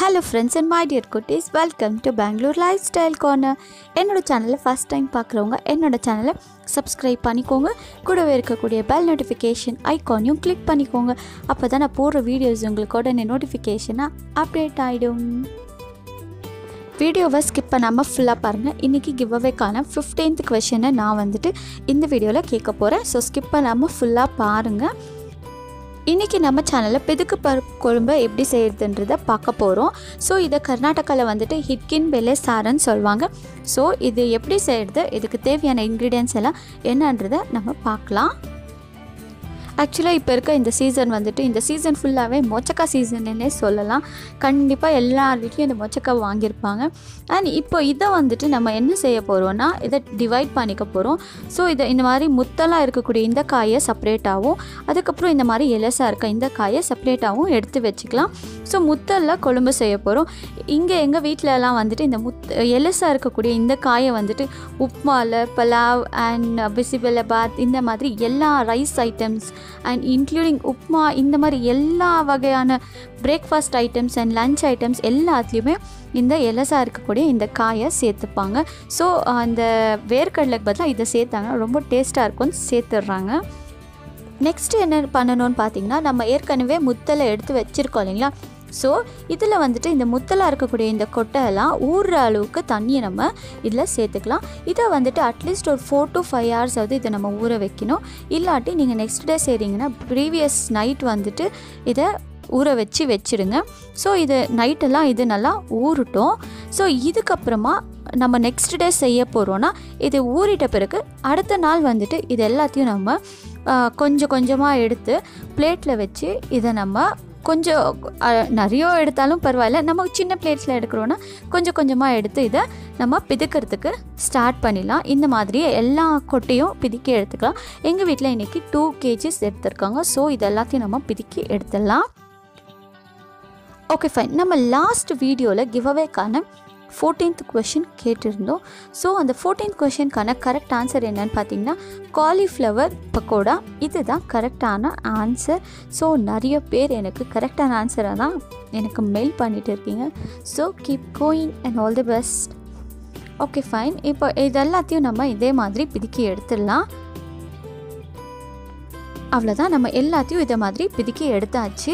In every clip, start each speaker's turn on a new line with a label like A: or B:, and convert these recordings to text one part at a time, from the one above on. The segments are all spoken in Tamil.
A: Hello friends and my dear குட்டீஸ் welcome to Bangalore life style corner என்னோட சேனலை ஃபஸ்ட் டைம் பார்க்குறவங்க என்னோட சேனலை சப்ஸ்கிரைப் பண்ணிக்கோங்க. கூடவே இருக்கக்கூடிய பெல் நோட்டிஃபிகேஷன் ஐக்கானையும் கிளிக் பண்ணிக்கோங்க. அப்போ தான் நான் போடுற வீடியோஸ் உங்களுக்கு உடனே நோட்டிஃபிகேஷனாக அப்டேட் ஆகிடும் வீடியோவை ஸ்கிப் பண்ணாமல் ஃபுல்லாக பாருங்கள் இன்றைக்கி கிவ் அவேக்கான ஃபிஃப்டீன்த் கொஷனை நான் வந்துட்டு இந்த வீடியோவில் கேட்க போகிறேன் ஸோ ஸ்கிப் பண்ணாமல் ஃபுல்லாக பாருங்கள் இன்றைக்கி நம்ம சேனலில் பிதுக்கு பருப்பு குழம்பு எப்படி செய்கிறதுன்றதை பார்க்க போகிறோம் ஸோ இதை கர்நாடகாவில் வந்துட்டு ஹிட்கின் பெலே சாரன்னு சொல்லுவாங்க. ஸோ இது எப்படி செய்கிறது இதுக்கு தேவையான இன்க்ரீடியன்ஸ் எல்லாம் என்னன்றதை நம்ம பார்க்கலாம். ஆக்சுவலாக இப்போ இருக்க இந்த சீசன் வந்துட்டு இந்த சீசன் ஃபுல்லாகவே மொச்சக்கா சீசன்னே சொல்லலாம். கண்டிப்பாக எல்லார் வீட்லேயும் இந்த மொச்சக்காய் வாங்கியிருப்பாங்க. அண்ட் இப்போ இதை வந்துட்டு நம்ம என்ன செய்ய போகிறோன்னா இதை டிவைட் பண்ணிக்க போகிறோம் ஸோ இதை இந்த மாதிரி முத்தலாக இருக்கக்கூடிய இந்த காயை செப்பரேட்டாகவும் அதுக்கப்புறம் இந்த மாதிரி எலசாக இருக்க இந்த காயை செப்பரேட்டாகவும் எடுத்து வச்சுக்கலாம். ஸோ முத்தலில் கொழும்பு செய்ய போகிறோம் இங்கே எங்கள் வீட்டிலலாம் வந்துட்டு இந்த முத் எலசாக இருக்கக்கூடிய இந்த காயை வந்துட்டு உப்மாவில் பலாவ் அண்ட் பிசிபெல்ல uh, இந்த மாதிரி எல்லா rice items and including upma இந்த மாதிரி எல்லா வகையான breakfast items and lunch items எல்லாத்துலேயுமே இந்த எலசாக இருக்கக்கூடிய இந்த காயை சேர்த்துப்பாங்க. ஸோ அந்த வேர்க்கடலைக்கு பதிலாக இதை சேர்த்தாங்கன்னா ரொம்ப டேஸ்ட்டாக இருக்கும்னு சேர்த்துடுறாங்க. நெக்ஸ்ட்டு என்ன பண்ணணும்னு பார்த்தீங்கன்னா நம்ம ஏற்கனவே முத்தலை எடுத்து வச்சுருக்கோம் இல்லைங்களா? ஸோ இதில் வந்துட்டு இந்த முத்தலாக இருக்கக்கூடிய இந்த கொட்டையெல்லாம் ஊறுற அளவுக்கு தண்ணியை நம்ம இதில் சேர்த்துக்கலாம். இதை வந்துட்டு அட்லீஸ்ட் ஒரு ஃபோர் டு ஃபைவ் ஹவர்ஸ் வந்து இதை நம்ம ஊற வைக்கணும். இல்லாட்டி நீங்கள் நெக்ஸ்ட் டே செய்கிறீங்கன்னா ப்ரீவியஸ் நைட் வந்துட்டு இதை ஊற வச்சு வச்சுடுங்க ஸோ இது நைட்டெல்லாம் இது நல்லா ஊறட்டும். ஸோ இதுக்கப்புறமா நம்ம நெக்ஸ்ட் டே செய்ய போகிறோன்னா இது ஊறிட்ட பிறகு அடுத்த நாள் வந்துட்டு இது எல்லாத்தையும் நம்ம கொஞ்சம் கொஞ்சமாக எடுத்து பிளேட்டில் வச்சு இதை நம்ம கொஞ்சம் நிறைய எடுத்தாலும் பரவாயில்ல. நம்ம சின்ன பிளேட்ஸில் எடுக்கிறோன்னா கொஞ்சம் கொஞ்சமாக எடுத்து இதை நம்ம பிதுக்கிறதுக்கு ஸ்டார்ட் பண்ணிடலாம். இந்த மாதிரியே எல்லா கொட்டையும் பிதுக்கி எடுத்துக்கலாம். எங்கள் வீட்டில் இன்றைக்கி டூ கேஜிஸ் எடுத்திருக்காங்க. ஸோ இது எல்லாத்தையும் நம்ம பிதுக்கி எடுத்துடலாம். ஓகே ஃபைன் நம்ம லாஸ்ட் வீடியோவில் கிவ் அவேக்கான ஃபோர்டீன்த் கொஷின் கேட்டிருந்தோம். ஸோ அந்த ஃபோர்டீன்த் கொஷினுக்கான கரெக்ட் ஆன்சர் என்னன்னு பார்த்தீங்கன்னா காலிஃப்ளவர் பக்கோடா இதுதான் கரெக்டான ஆன்சர் ஸோ நிறைய பேர் எனக்கு கரெக்டான ஆன்சரை தான் எனக்கு மெயில் பண்ணிகிட்டு இருக்கீங்க. So keep going and all the best okay fine இப்போ இது எல்லாத்தையும் நம்ம இதே மாதிரி பிதுக்கி எடுத்துடலாம். அவ்வளோதான் நம்ம எல்லாத்தையும் இதை மாதிரி பிதுக்கி எடுத்தாச்சு.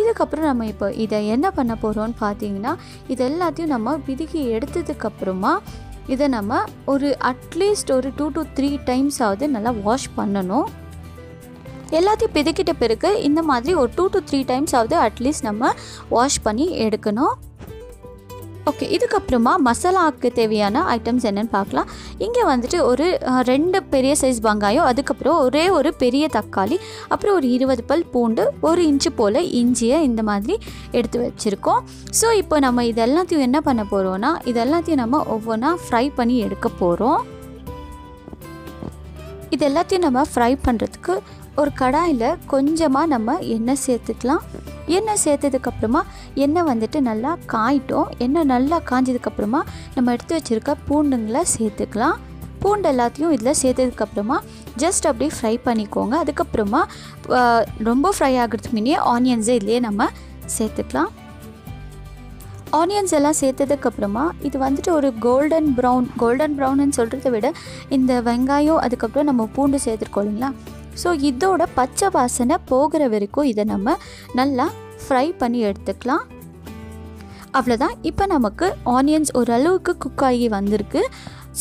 A: இதுக்கப்புறம் நம்ம இப்போ இதை என்ன பண்ண போகிறோம்னு பார்த்தீங்கன்னா இது எல்லாத்தையும் நம்ம பிதுக்கி எடுத்ததுக்கப்புறமா இதை நம்ம ஒரு அட்லீஸ்ட் ஒரு டூ டு த்ரீ டைம்ஸ் ஆகுது நல்லா வாஷ் பண்ணணும். எல்லாத்தையும் பிதுக்கிட்ட பிறகு இந்த மாதிரி ஒரு டூ டு த்ரீ டைம்ஸ் ஆகுது அட்லீஸ்ட் நம்ம வாஷ் பண்ணி எடுக்கணும். ஓகே இதுக்கப்புறமா மசாலாவுக்கு தேவையான ஐட்டம்ஸ் என்னென்னு பார்க்கலாம். இங்கே வந்துட்டு ஒரு ரெண்டு பெரிய சைஸ் வெங்காயம் அதுக்கப்புறம் ஒரே ஒரு பெரிய தக்காளி அப்புறம் ஒரு இருபது பல் பூண்டு ஒரு இன்ச்சு போல் இஞ்சியை இந்த மாதிரி எடுத்து வச்சுருக்கோம். ஸோ இப்போ நம்ம இதெல்லாத்தையும் என்ன பண்ண போகிறோன்னா இது எல்லாத்தையும் நம்ம ஒவ்வொன்றா ஃப்ரை பண்ணி எடுக்க போகிறோம் இது எல்லாத்தையும் நம்ம ஃப்ரை பண்ணுறதுக்கு ஒரு கடாயில் கொஞ்சமாக நம்ம எண்ணெய் சேர்த்துக்கலாம். எண்ணெய் சேர்த்ததுக்கப்புறமா எண்ணெய் வந்துட்டு நல்லா காயிட்டோம். எண்ணெய் நல்லா காஞ்சதுக்கப்புறமா நம்ம எடுத்து வச்சுருக்க பூண்டுங்களை சேர்த்துக்கலாம். பூண்டு எல்லாத்தையும் இதில் சேர்த்ததுக்கப்புறமா ஜஸ்ட் அப்படியே ஃப்ரை பண்ணிக்கோங்க. அதுக்கப்புறமா ரொம்ப ஃப்ரை ஆகிறதுக்கு முன்னே ஆனியன்ஸை இதுலேயே நம்ம சேர்த்துக்கலாம். ஆனியன்ஸ் எல்லாம் சேர்த்ததுக்கப்புறமா இது வந்துட்டு ஒரு கோல்டன் ப்ரௌன் கோல்டன் ப்ரௌன்னு சொல்கிறத விட இந்த வெங்காயம் அதுக்கப்புறம் நம்ம பூண்டு சேர்த்துருக்கோம் இல்லைங்களா? ஸோ இதோட பச்சை வாசனை போகிற வரைக்கும் இதை நம்ம நல்லா ஃப்ரை பண்ணி எடுத்துக்கலாம். அவ்வளோதான் இப்போ நமக்கு ஆனியன்ஸ் ஓரளவுக்கு குக் ஆகி வந்திருக்கு.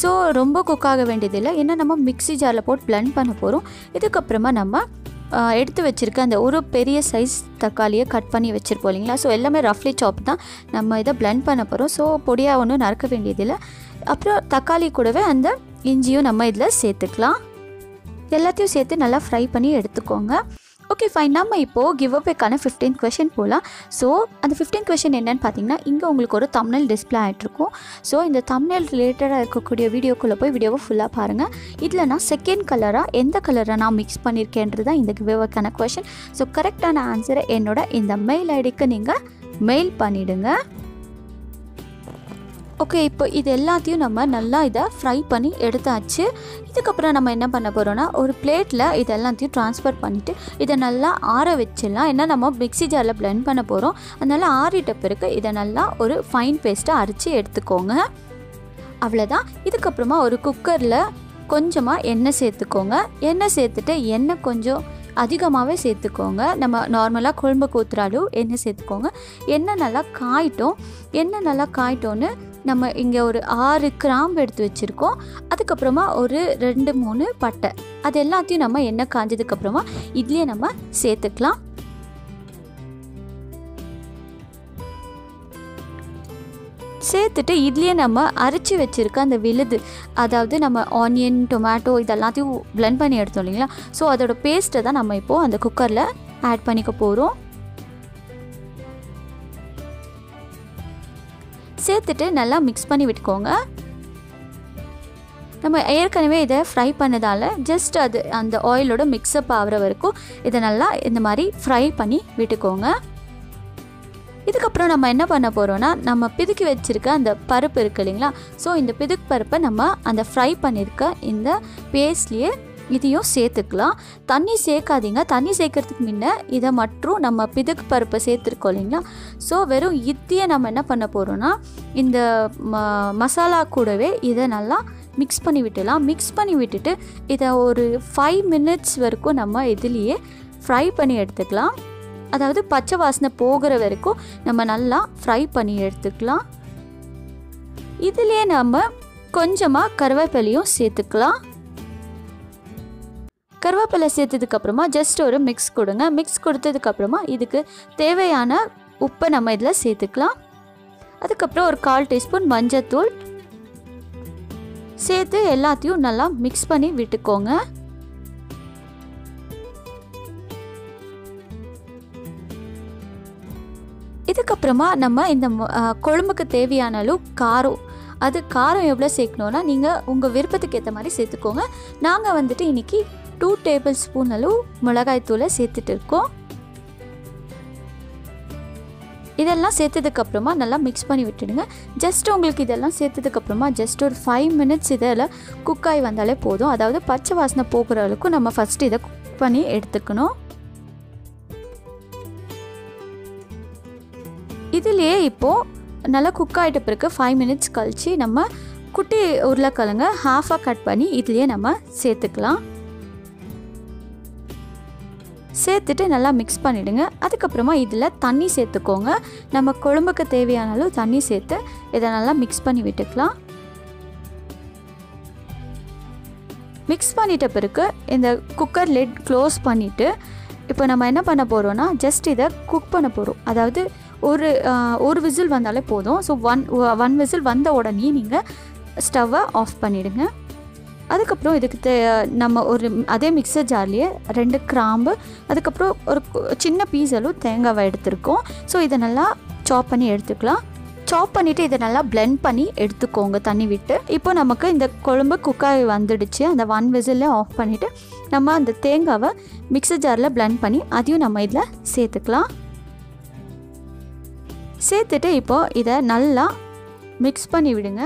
A: ஸோ ரொம்ப குக் ஆக வேண்டியதில்லை. ஏன்னா நம்ம மிக்ஸி ஜாரில் போட்டு பிளண்ட் பண்ண போகிறோம் இதுக்கப்புறமா நம்ம எடுத்து வச்சுருக்க அந்த ஒரு பெரிய சைஸ் தக்காளியை கட் பண்ணி வச்சுருப்போம் இல்லைங்களா? ஸோ எல்லாமே ரஃப்லி சாப் தான். நம்ம இதை பிளண்ட் பண்ண போகிறோம் ஸோ பொடியாக ஒன்றும் நறுக்க வேண்டியதில்லை. அப்புறம் தக்காளி கூடவே அந்த இஞ்சியும் நம்ம இதில் சேர்த்துக்கலாம். எல்லாத்தையும் சேர்த்து நல்லா ஃப்ரை பண்ணி எடுத்துக்கோங்க. ஓகே ஃபைன் நம்ம இப்போது கிவ் அவேக்கான ஃபிஃப்டீன் கொஷின் போகலாம் ஸோ அந்த ஃபிஃப்டீன் கொஷின் என்னென்னு பார்த்தீங்கன்னா இங்கே உங்களுக்கு ஒரு தமிழ் டிஸ்பிளே ஆகிட்ருக்கும் ஸோ இந்த தமிழ் ரிலேட்டடாக இருக்கக்கூடிய வீடியோக்குள்ளே போய் வீடியோவை ஃபுல்லாக பாருங்கள் இதில் நான் செகண்ட் கலராக எந்த கலரை நான் மிக்ஸ் பண்ணியிருக்கேன்றது தான் இந்த கிவ் அவேக்கான கொஷின் ஸோ கரெக்டான ஆன்சரை என்னோட இந்த மெயில் ஐடிக்கு நீங்கள் மெயில் பண்ணிவிடுங்க ஓகே இப்போ இது எல்லாத்தையும் நம்ம நல்லா இதை ஃப்ரை பண்ணி எடுத்தாச்சு. இதுக்கப்புறம் நம்ம என்ன பண்ண போகிறோம்னா ஒரு பிளேட்டில் இது எல்லாத்தையும் ட்ரான்ஸ்ஃபர் பண்ணிவிட்டு இதை நல்லா ஆற வச்சிடலாம். ஏன்னா நம்ம மிக்ஸி ஜாரில் blend பண்ண போகிறோம் அதனால் ஆறிட்ட பிறகு இதை நல்லா ஒரு ஃபைன் பேஸ்ட்டாக அரைச்சி எடுத்துக்கோங்க. அவ்வளோதான் இதுக்கப்புறமா ஒரு குக்கரில் கொஞ்சமாக எண்ணெய் சேர்த்துக்கோங்க. எண்ணெய் சேர்த்துட்டு எண்ணெய் கொஞ்சம் அதிகமாகவே சேர்த்துக்கோங்க. நம்ம நார்மலாக குழம்பு கூத்துறாலும் எண்ணெய் சேர்த்துக்கோங்க. எண்ணெய் நல்லா காயிட்டோம். எண்ணெய் நல்லா காயிட்டோன்னு நம்ம இங்கே ஒரு ஆறு கிராம்பு எடுத்து வச்சுருக்கோம். அதுக்கப்புறமா ஒரு ரெண்டு மூணு பட்டை. அது எல்லாத்தையும் நம்ம எண்ணெய் காஞ்சதுக்கப்புறமா இதுலேயே நம்ம சேர்த்துக்கலாம். சேர்த்துட்டு இதுலேயே நம்ம அரைச்சி வச்சுருக்க அந்த விழுது அதாவது நம்ம ஆனியன் டொமேட்டோ இதெல்லாத்தையும் பிளெண்ட் பண்ணி எடுத்தோம் இல்லைங்களா? ஸோ அதோட பேஸ்ட்டை தான் நம்ம இப்போது அந்த குக்கரில் ஆட் பண்ணிக்க போகிறோம் சேர்த்துட்டு நல்லா மிக்ஸ் பண்ணி விட்டுக்கோங்க. நம்ம ஏற்கனவே இதை ஃப்ரை பண்ணதால் ஜஸ்ட் அது அந்த ஆயிலோட மிக்ஸ்அப் ஆகிற வரைக்கும் இதை நல்லா இந்த மாதிரி ஃப்ரை பண்ணி விட்டுக்கோங்க. இதுக்கப்புறம் நம்ம என்ன பண்ண போகிறோன்னா நம்ம பிதுக்கி வச்சுருக்க அந்த பருப்பு இருக்கு இல்லைங்களா? ஸோ இந்த பிதுக்கு பருப்பை நம்ம அந்த ஃப்ரை பண்ணியிருக்க இந்த பேஸ்ட்லேயே இதையும் சேர்த்துக்கலாம். தண்ணி சேர்க்காதீங்க. தண்ணி சேர்க்கறதுக்கு முன்ன இதை மற்றும் நம்ம பிதுக்கு பருப்பை சேர்த்துருக்கோம் இல்லைங்களா? ஸோ வெறும் இத்தியை நம்ம என்ன பண்ண போகிறோம்னா இந்த ம மசாலா கூடவே இதை நல்லா மிக்ஸ் பண்ணி விட்டுலாம் மிக்ஸ் பண்ணி விட்டுட்டு இதை ஒரு ஃபைவ் மினிட்ஸ் வரைக்கும் நம்ம இதுலேயே ஃப்ரை பண்ணி எடுத்துக்கலாம். அதாவது பச்சை வாசனை போகிற வரைக்கும் நம்ம நல்லா ஃப்ரை பண்ணி எடுத்துக்கலாம். இதுலேயே நம்ம கொஞ்சமாக கருவேப்பிலையும் சேர்த்துக்கலாம். கருவேப்பிலை சேர்த்ததுக்கப்புறமா ஜஸ்ட் ஒரு மிக்ஸ் கொடுங்க. மிக்ஸ் கொடுத்ததுக்கப்புறமா இதுக்கு தேவையான உப்பை நம்ம இதில் சேர்த்துக்கலாம். அதுக்கப்புறம் ஒரு கால் டீஸ்பூன் மஞ்சத்தூள். சேர்த்து எல்லாத்தையும் நல்லா மிக்ஸ் பண்ணி விட்டுக்கோங்க. இதுக்கப்புறமா நம்ம இந்த குழம்புக்கு தேவையான அளவு காரம். அது காரம் எவ்வளோ சேர்க்கணுன்னா நீங்கள் உங்கள் விருப்பத்துக்கு ஏற்ற மாதிரி சேர்த்துக்கோங்க. நாங்கள் வந்துட்டு இன்றைக்கி டூ டேபிள் ஸ்பூன் அளவு மிளகாய்த்தூளை சேர்த்துட்டு இருக்கோம். இதெல்லாம் சேர்த்ததுக்கப்புறமா நல்லா மிக்ஸ் பண்ணி விட்டுடுங்க. ஜஸ்ட் உங்களுக்கு இதெல்லாம் சேர்த்ததுக்கப்புறமா ஜஸ்ட் ஒரு ஃபைவ் மினிட்ஸ் இதில் குக் ஆகி வந்தாலே போதும். அதாவது பச்சை வாசனை போகிற அளவுக்கு நம்ம ஃபஸ்ட்டு இதை குக் பண்ணி எடுத்துக்கணும். இதுலேயே இப்போது நல்லா குக் ஆகிட்ட பிறகு ஃபைவ் மினிட்ஸ் கழித்து நம்ம குட்டி உருளைக்கிழங்க ஹாஃபாக கட் பண்ணி இதுலேயே நம்ம சேர்த்துக்கலாம். சேர்த்துட்டு நல்லா மிக்ஸ் பண்ணிவிடுங்க அதுக்கப்புறமா இதில் தண்ணி சேர்த்துக்கோங்க. நம்ம குழம்புக்கு தேவையான அளவு தண்ணி சேர்த்து இதை நல்லா மிக்ஸ் பண்ணி விட்டுக்கலாம். மிக்ஸ் பண்ணிட்ட பிறகு இந்த குக்கர் லிட் க்ளோஸ் பண்ணிவிட்டு இப்போ நம்ம என்ன பண்ண போகிறோன்னா ஜஸ்ட் இதை குக் பண்ண போகிறோம் அதாவது ஒரு ஒரு விசில் வந்தாலே போதும். ஸோ ஒன் ஒன் விசில் வந்த உடனே நீங்கள் ஸ்டவ்வை ஆஃப் பண்ணிவிடுங்க அதுக்கப்புறம் இதுக்கு தே நம்ம ஒரு அதே மிக்சர் ஜார்லேயே ரெண்டு கிராம்பு அதுக்கப்புறம் ஒரு சின்ன பீஸ் அளவு தேங்காவை எடுத்திருக்கோம். ஸோ இதை நல்லா சாப் பண்ணி எடுத்துக்கலாம். சாப் பண்ணிவிட்டு இதை நல்லா பிளெண்ட் பண்ணி எடுத்துக்கோங்க தண்ணி விட்டு. இப்போ நமக்கு இந்த குழம்பு குக்காய் வந்துடுச்சு. அந்த ஒன் விசிலே ஆஃப் பண்ணிவிட்டு நம்ம அந்த தேங்காவை மிக்சர் ஜாரில் பிளெண்ட் பண்ணி அதையும் நம்ம இதில் சேர்த்துக்கலாம். சேர்த்துட்டு இப்போது இதை நல்லா மிக்ஸ் பண்ணி விடுங்க.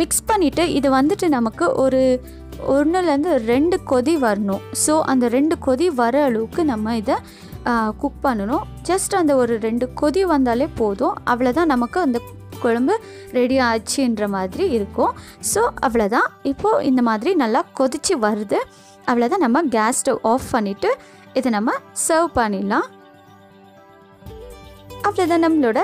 A: மிக்ஸ் பண்ணிவிட்டு இது வந்துட்டு நமக்கு ஒரு ஒன்றுலேருந்து ரெண்டு கொதி வரணும். ஸோ அந்த ரெண்டு கொதி வர அளவுக்கு நம்ம இதை குக் பண்ணணும். ஜஸ்ட் அந்த ஒரு ரெண்டு கொதி வந்தாலே போதும். அவ்வளோதான் நமக்கு அந்த குழம்பு ரெடி ஆச்சுன்ற மாதிரி இருக்கும். ஸோ அவ்வளோதான் இப்போது இந்த மாதிரி நல்லா கொதிச்சு வருது. அவ்வளோதான் நம்ம கேஸ் ஸ்டவ் ஆஃப் பண்ணிவிட்டு இதை நம்ம சர்வ் பண்ணிடலாம். அவ்வளோதான் நம்மளோட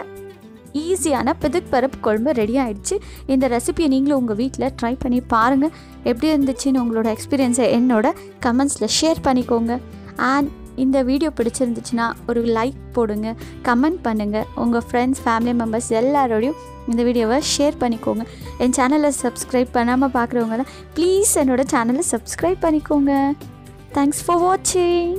A: ஈஸியான பிதுக் பருப்பு குழம்பு ரெடி ஆகிடுச்சு இந்த ரெசிபியை நீங்களும் உங்கள் வீட்டில் ட்ரை பண்ணி பாருங்கள் எப்படி இருந்துச்சுன்னு உங்களோட எக்ஸ்பீரியன்ஸை என்னோட கமெண்ட்ஸில் ஷேர் பண்ணிக்கோங்க. அண்ட் இந்த வீடியோ பிடிச்சிருந்துச்சுன்னா ஒரு லைக் போடுங்க கமெண்ட் பண்ணுங்கள் உங்கள் ஃப்ரெண்ட்ஸ் ஃபேமிலி மெம்பர்ஸ் எல்லாரோடையும் இந்த வீடியோவை ஷேர் பண்ணிக்கோங்க. என் சேனலை சப்ஸ்கிரைப் பண்ணாமல் பார்க்குறவங்க தான் ப்ளீஸ் என்னோடய சேனலை சப்ஸ்கிரைப் பண்ணிக்கோங்க. தேங்க்ஸ் ஃபார் வாட்சிங்